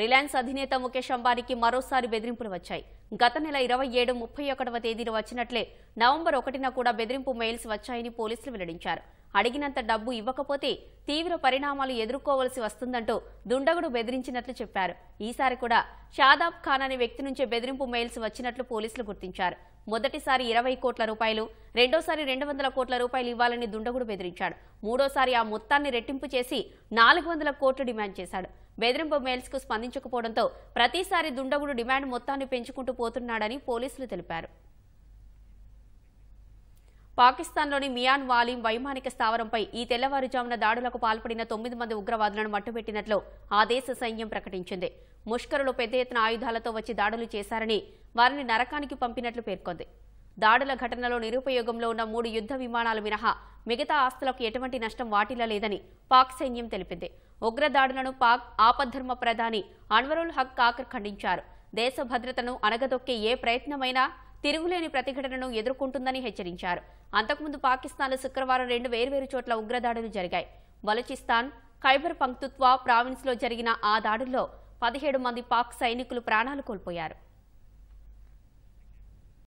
Reliance అధినేత ముఖేష్ అంబానీకి మరోసారి బెదిరింపులు వచ్చాయి. గత నెల ఇరవై ఏడు ముప్పై ఒకటవ తేదీన వచ్చినట్లే నవంబర్ ఒకటిన కూడా బెదిరింపు మెయిల్స్ వచ్చాయని పోలీసులు వెల్లడించారు. అడిగినంత డబ్బు ఇవ్వకపోతే తీవ్ర పరిణామాలు ఎదుర్కోవలసి వస్తుందంటూ దుండగుడు బెదిరించినట్లు చెప్పారు. ఈసారి కూడా షాదాబ్ ఖాన్ అనే వ్యక్తి నుంచే బెదిరింపు మెయిల్స్ వచ్చినట్లు పోలీసులు గుర్తించారు. మొదటిసారి ఇరవై కోట్ల రూపాయలు రెండోసారి రెండు వందల కోట్ల రూపాయలు ఇవ్వాలని దుండగుడు బెదిరించాడు. మూడోసారి ఆ మొత్తాన్ని రెట్టింపు చేసి నాలుగు వందల కోట్లు డిమాండ్ చేశాడు. బెదిరింపు మెయిల్స్కు స్పందించకపోవడంతో ప్రతిసారి దుండగుడు డిమాండ్ మొత్తాన్ని పెంచుకుంటూ పోతున్నాడని పోలీసులు తెలిపారు. పాకిస్తాన్లోని మియాన్ వాలీం వైమానిక స్థావరంపై ఈ తెల్లవారుజామున దాడులకు పాల్పడిన తొమ్మిది మంది ఉగ్రవాదులను మట్టుబెట్టినట్లు ఆ దేశ సైన్యం ప్రకటించింది. ముష్కరులు పెద్ద ఎత్తున ఆయుధాలతో వచ్చి దాడులు చేశారని వారిని నరకానికి పంపినట్లు పేర్కొంది. దాడుల ఘటనలో నిరుపయోగంలో ఉన్న మూడు యుద్ధ విమానాలు మినహా మిగతా ఆస్తులకు ఎటువంటి నష్టం వాటిల్లలేదని పాక్ సైన్యం తెలిపింది. ఉగ్రదాడులను పాక్ ఆపద్ధర్మ ప్రధాని అన్వరుల్ హక్ కాకర్ ఖండించారు. దేశ భద్రతను అణగదొక్కే ఏ ప్రయత్నమైనా తిరుగులేని ప్రతిఘటనను ఎదుర్కొంటుందని హెచ్చరించారు. అంతకుముందు పాకిస్తాన్లో శుక్రవారం రెండు వేర్వేరు చోట్ల ఉగ్రదాడులు జరిగాయి. బలూచిస్తాన్ ఖైబర్ పంక్తుత్వా ప్రావిన్స్లో జరిగిన ఆ దాడుల్లో పదిహేడు మంది పాక్ సైనికులు ప్రాణాలు కోల్పోయారు.